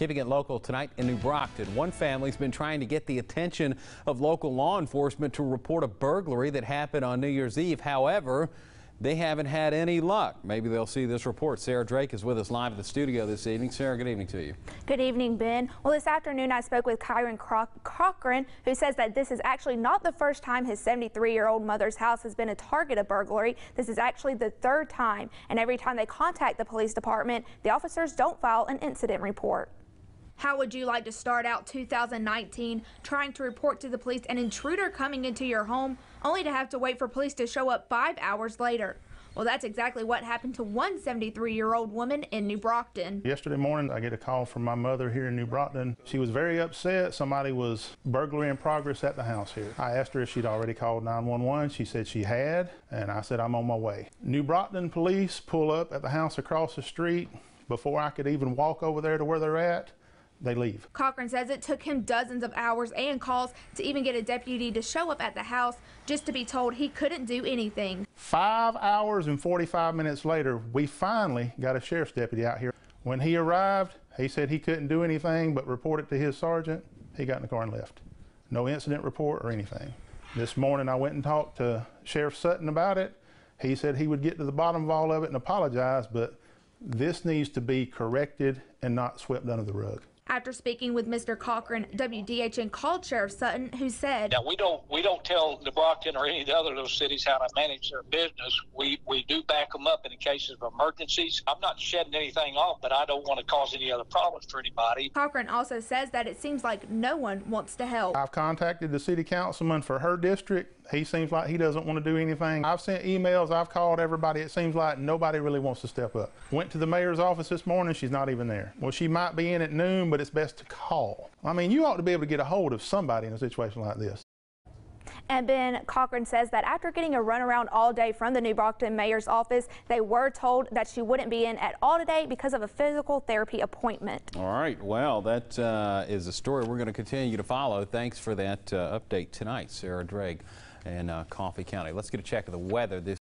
Keeping it local tonight in New Brockton, one family's been trying to get the attention of local law enforcement to report a burglary that happened on New Year's Eve. However, they haven't had any luck. Maybe they'll see this report. Sarah Drake is with us live at the studio this evening. Sarah, good evening to you. Good evening, Ben. Well, this afternoon I spoke with Kyron Cochran, who says that this is actually not the first time his 73-year-old mother's house has been a target of burglary. This is actually the third time, and every time they contact the police department, the officers don't file an incident report. How would you like to start out 2019 trying to report to the police an intruder coming into your home only to have to wait for police to show up five hours later? Well, that's exactly what happened to one 73 year old woman in New Brockton. Yesterday morning, I get a call from my mother here in New Brockton. She was very upset. Somebody was burglary in progress at the house here. I asked her if she'd already called 911. She said she had, and I said, I'm on my way. New Brockton police pull up at the house across the street. Before I could even walk over there to where they're at, they leave. Cochran says it took him dozens of hours and calls to even get a deputy to show up at the house just to be told he couldn't do anything. Five hours and 45 minutes later, we finally got a sheriff's deputy out here. When he arrived, he said he couldn't do anything but report it to his sergeant. He got in the car and left. No incident report or anything. This morning I went and talked to Sheriff Sutton about it. He said he would get to the bottom of all of it and apologize, but this needs to be corrected and not swept under the rug. After speaking with Mr. Cochran, WDHN called Sheriff Sutton, who said, "Now we don't we don't tell New Brockton or any of the other little cities how to manage their business. We we do back them up in the cases of emergencies. I'm not shedding anything off, but I don't want to cause any other problems for anybody." Cochran also says that it seems like no one wants to help. I've contacted the city councilman for her district. He seems like he doesn't want to do anything. I've sent emails. I've called everybody. It seems like nobody really wants to step up. Went to the mayor's office this morning. She's not even there. Well, she might be in at noon, but but it's best to call. I mean, you ought to be able to get a hold of somebody in a situation like this. And Ben Cochran says that after getting a runaround all day from the New Brockton mayor's office, they were told that she wouldn't be in at all today because of a physical therapy appointment. All right. Well, that uh, is a story we're going to continue to follow. Thanks for that uh, update tonight, Sarah Drake in uh, Coffee County. Let's get a check of the weather this